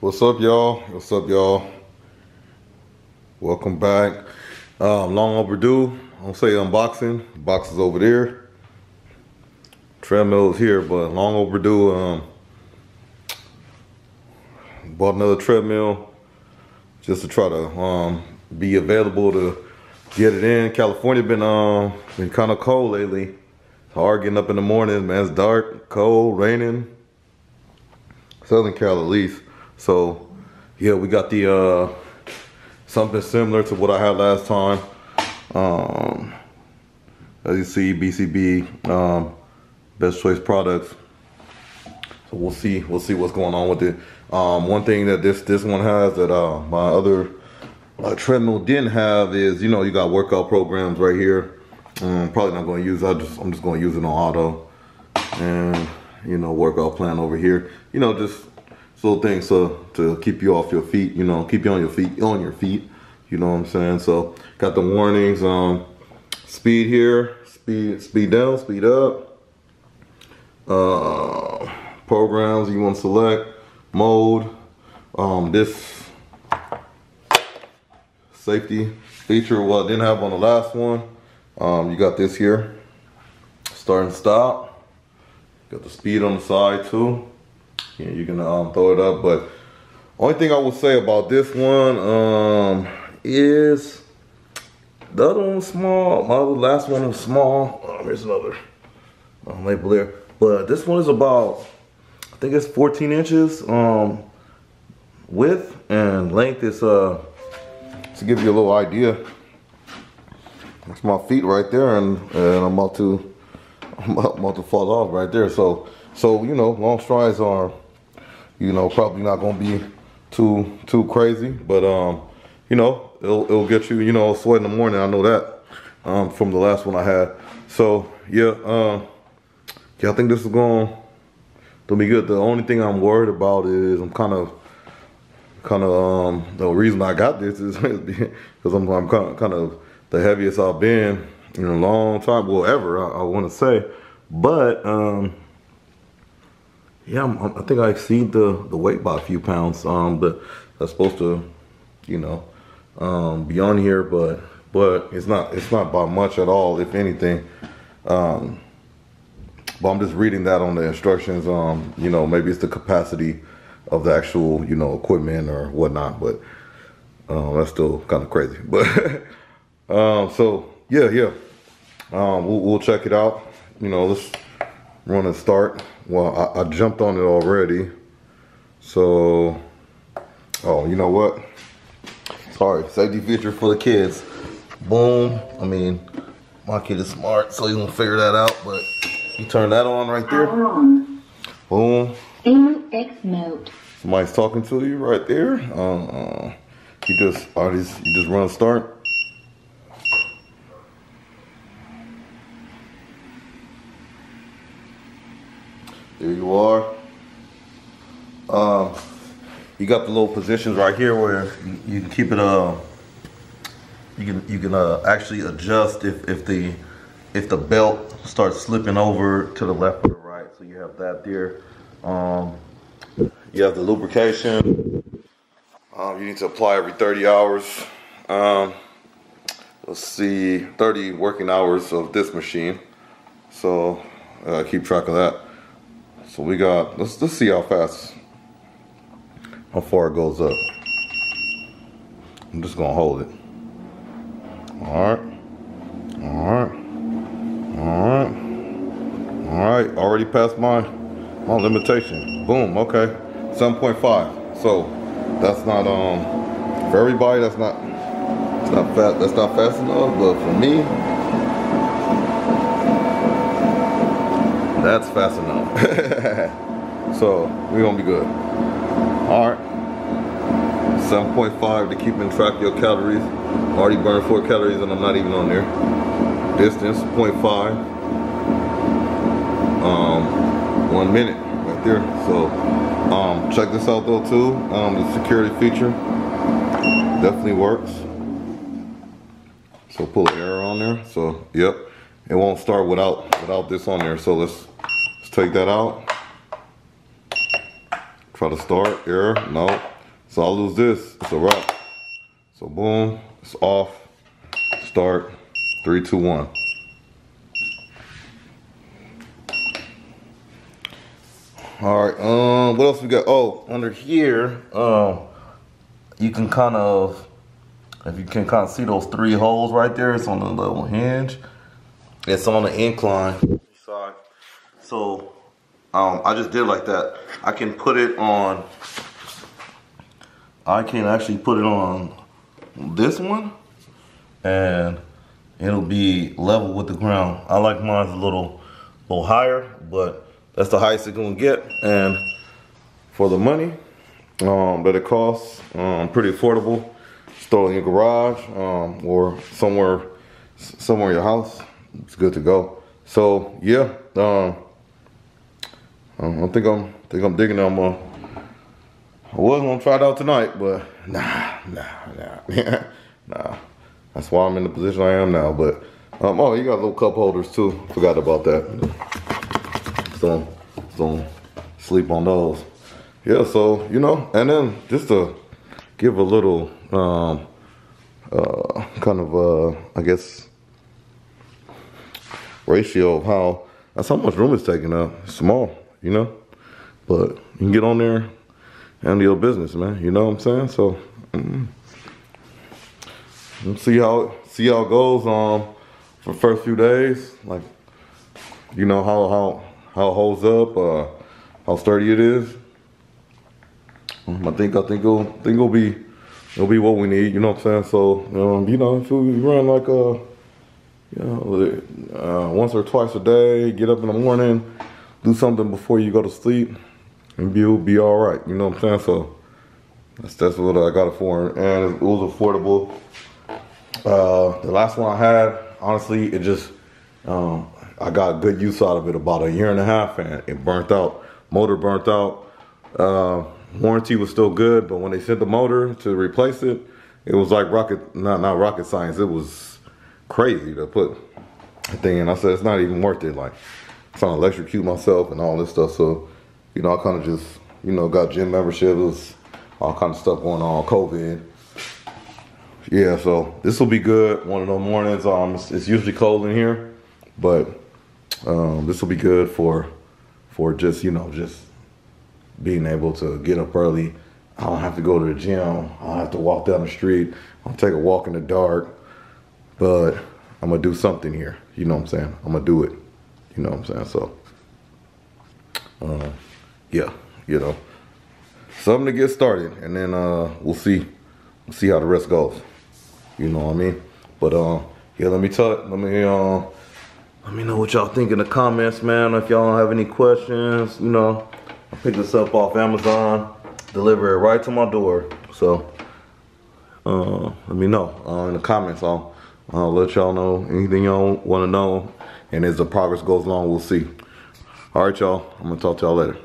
What's up, y'all? What's up, y'all? Welcome back. Um, long overdue. I'll say unboxing. Box is over there. Treadmill is here, but long overdue. Um, bought another treadmill just to try to um, be available to get it in. California been um been kind of cold lately. It's hard getting up in the morning, man. It's dark, cold, raining. Southern Cal at least. So yeah, we got the uh something similar to what I had last time. Um as you see, BCP, um, best choice products. So we'll see, we'll see what's going on with it. Um, one thing that this this one has that uh, my other uh, treadmill didn't have is, you know, you got workout programs right here. Um, probably not going to use. I just I'm just going to use it on auto, and you know, workout plan over here. You know, just little things so to keep you off your feet. You know, keep you on your feet, on your feet. You know what I'm saying? So got the warnings. Um, speed here, speed speed down, speed up. Uh, programs you want to select, mode. Um, this safety feature what didn't have on the last one. Um, you got this here, start and stop. Got the speed on the side too. Yeah, you can um, throw it up, but only thing I will say about this one um, is the other one was small. My other last one was small. Um, here's another um, label there, but this one is about I think it's 14 inches um, width and length is uh to give you a little idea. That's my feet right there, and, and I'm about to I'm about to fall off right there. So so you know, long strides are you know probably not gonna be too too crazy, but um you know it'll it'll get you you know sweat in the morning. I know that um from the last one I had. So yeah, um yeah, I think this is going to be good. The only thing I'm worried about is I'm kind of kind of um, the reason I got this is because I'm, I'm kind, of, kind of the heaviest I've been in a long time, well ever I, I want to say, but um, yeah, I'm, i think I exceed the the weight by a few pounds. Um, but that's supposed to, you know, um, be on here, but but it's not it's not by much at all, if anything. Um, but I'm just reading that on the instructions. Um, you know, maybe it's the capacity of the actual, you know, equipment or whatnot. But um, that's still kind of crazy. But um, so yeah, yeah, um, we'll, we'll, check it out. You know, let's run and start. Well, I, I jumped on it already. So, oh, you know what? Sorry, safety feature for the kids. Boom. I mean, my kid is smart, so he's gonna figure that out. But you turn that on right there. Boom. X mode. Somebody's talking to you right there. Uh, you just, are these, you just run start. There you are. Um, you got the little positions right here where you, can keep it. Uh, you can you can uh, actually adjust if if the if the belt starts slipping over to the left or the right. So you have that there. Um, you have the lubrication. Um, you need to apply every 30 hours. Um, let's see, 30 working hours of this machine. So uh, keep track of that. So we got, let's, let's see how fast, how far it goes up. I'm just gonna hold it. All right, all right, all right, all right. Already passed my my limitation. Boom. Okay. 7.5. So that's not um for everybody. That's not it's not fast. That's not fast enough. But for me, that's fast enough. so we're gonna be good. All right. 7.5 to keep in track of your calories. Already burned four calories and I'm not even on there. Distance 0.5. Um, one minute right there. So um, check this out though too. Um, the security feature definitely works. So pull the arrow on there. So yep, it won't start without without this on there. So let's let's take that out. Try to start, error, no. So I'll lose this, it's a wrap. So boom, it's off, start, three, two, one. All right, um, what else we got? Oh, under here, um, you can kind of, if you can kind of see those three holes right there, it's on the little hinge. It's on the incline. So, um, I just did like that. I can put it on, I can actually put it on this one and it'll be level with the ground. I like mine a little, little higher, but that's the highest it's gonna get. And for the money um, that it costs, um, pretty affordable. Store in your garage um, or somewhere, somewhere in your house. It's good to go. So yeah, um, I think I'm, think I'm digging them. Uh, I was gonna try it out tonight, but nah, nah, nah, nah. That's why I'm in the position I am now. But um, oh, you got little cup holders too. Forgot about that so don't sleep on those. Yeah, so you know, and then just to give a little um, uh, kind of uh, I guess ratio of how that's how much room it's taking up. It's small, you know, but you can get on there handle your business, man. You know what I'm saying? So mm, see how see how it goes um for the first few days. Like you know how how how it holds up, uh, how sturdy it is. I think I think it'll think it'll be it'll be what we need. You know what I'm saying? So um, you know, if we run like a you know uh, once or twice a day, get up in the morning, do something before you go to sleep, and you'll be all right. You know what I'm saying? So that's that's what I got it for, and it was affordable. Uh, the last one I had, honestly, it just um, I got good use out of it about a year and a half and it burnt out. Motor burnt out. Uh, warranty was still good, but when they sent the motor to replace it, it was like rocket, not, not rocket science. It was crazy to put a thing in. I said, it's not even worth it. Like, trying to electrocute myself and all this stuff. So, you know, I kind of just, you know, got gym memberships, all kind of stuff going on, COVID. Yeah, so this will be good. One of those mornings, um, it's, it's usually cold in here, but um, this will be good for for just you know just being able to get up early. I don't have to go to the gym. I don't have to walk down the street. I'll take a walk in the dark. But I'm gonna do something here. You know what I'm saying? I'm gonna do it. You know what I'm saying? So, uh, yeah, you know, something to get started, and then uh, we'll see, we'll see how the rest goes. You know what I mean? But uh, yeah, let me talk. Let me uh, let me know what y'all think in the comments, man. If y'all have any questions, you know, I picked this up off Amazon, deliver it right to my door. So, uh, let me know uh, in the comments. I'll, I'll let y'all know anything y'all want to know. And as the progress goes along, we'll see. All right, y'all. I'm going to talk to y'all later.